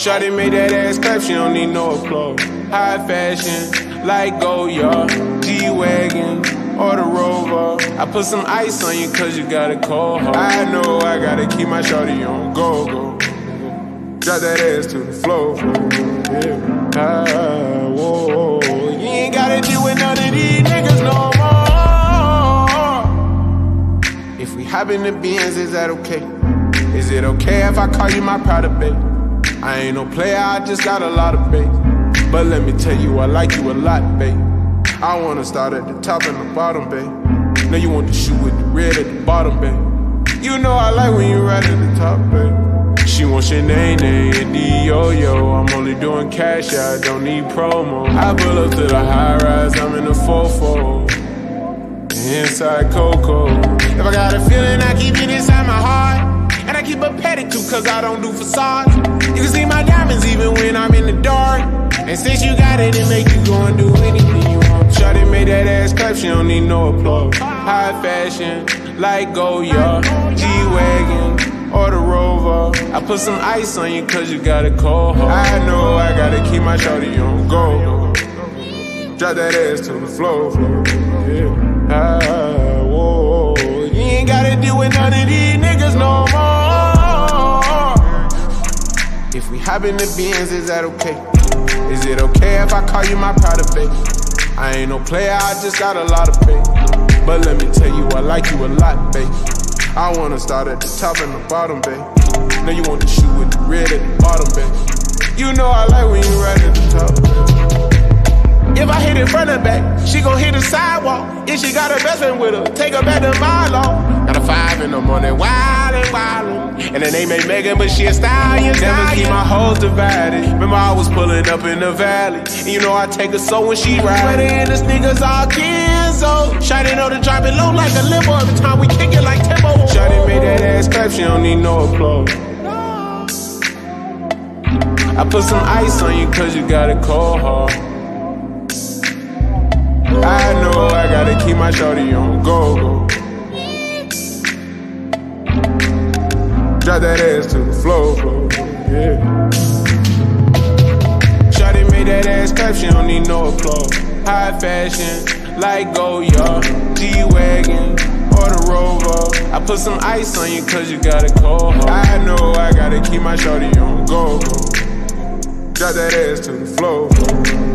Shawty made that ass clap, she don't need no applause. High fashion, like Goyard, G-Wagon, or the Rover. I put some ice on you cause you got a cold heart. I know I gotta keep my shawty on go, go. Drop that ass to the floor. Yeah. Ah, whoa. You ain't gotta deal with none of these niggas no more. If we hop in the Benz, is that okay? Is it okay if I call you my Prada babe? I ain't no player, I just got a lot of bait. But let me tell you, I like you a lot, babe. I wanna start at the top and the bottom, babe. Now you want to shoot with the red at the bottom, babe. You know I like when you right at the top, babe. She wants your name, and D-Yo-Yo. I'm only doing cash, I don't need promo. I pull up to the high rise, I'm in the 4 Inside Coco. If I got a feeling, I keep it inside my heart. And I keep a pedicure cause I don't do facades. You can see my diamonds even when I'm in the dark. And since you ass she don't need no applause. High fashion, like Goyard, G-Wagon, or the Rover. I put some ice on you cause you got a cold heart. I know I gotta keep my shawty on go. Drop that ass to the floor. Yeah. Ah, whoa. You ain't gotta deal with none of these niggas no more. If we hop in the Benz, is that okay? Is it okay if I call you my Prada babe? I ain't no player, I just got a lot of faith. But let me tell you, I like you a lot, babe. I wanna start at the top and the bottom, babe. Now you want to shoot with the red at the bottom, babe. You know I like when you right at the top. If I hit it front and back, she gon' hit the sidewalk. If she got her best friend with her, take her back to my law. Got a five in the morning, wildin'. And the name ain't Megan, but she a stallion. Never keep my hoes divided. Remember I was pulling up in the valley. And you know I take her so when she ride. Sweater and the niggas all Kenzo. Shotty know to drop it low like a limo every time we kick it like Timbo. Shotty made that ass clap, she don't need no applause. I put some ice on you cause you got a cold heart. I know I gotta keep my shorty on go go. Drop that ass to the floor, floor. Yeah. Shawty made that ass clap, she don't need no applause. High fashion, like Goyard, G-Wagon, or the Rover. I put some ice on you cause you got a cold. I know I gotta keep my shorty on go, go. Drop that ass to the floor, floor.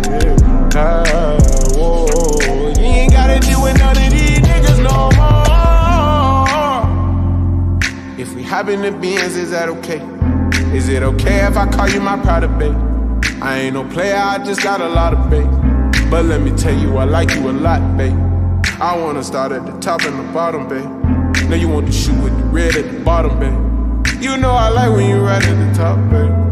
If we hop in the Benz, is that okay? Is it okay if I call you my Prada babe? I ain't no player, I just got a lot of bait. But let me tell you, I like you a lot, babe. I wanna start at the top and the bottom, babe. Now you want to shoot with the red at the bottom, babe. You know I like when you right at the top, babe.